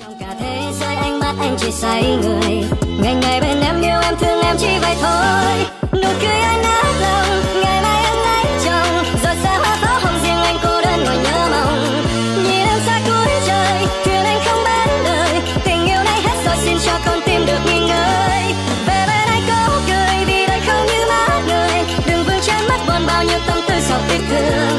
trong cả thế giới anh mắt anh chỉ say người. Ngày ngày bên em yêu, em thương em chỉ vậy thôi. Nụ cười anh nát lòng, ngày mai em lấy chồng. Rồi sẽ hoa pháo hồng riêng anh, cô đơn ngồi nhớ mong nhìn em xa cuối trời thuyền anh không bán đời tình yêu này hết rồi, xin cho con tim được nghỉ ngơi. Về bên anh có cười, vì đời không như mắt người. Đừng vương trên mắt buồn bao nhiêu tâm tư sầu tiếc thương.